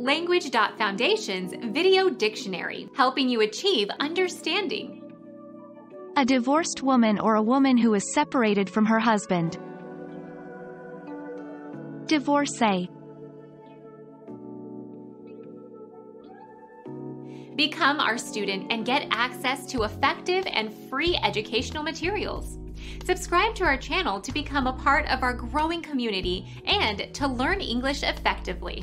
Language.Foundation's Video Dictionary, helping you achieve understanding. A divorced woman or a woman who is separated from her husband. Divorcee. Become our student and get access to effective and free educational materials. Subscribe to our channel to become a part of our growing community and to learn English effectively.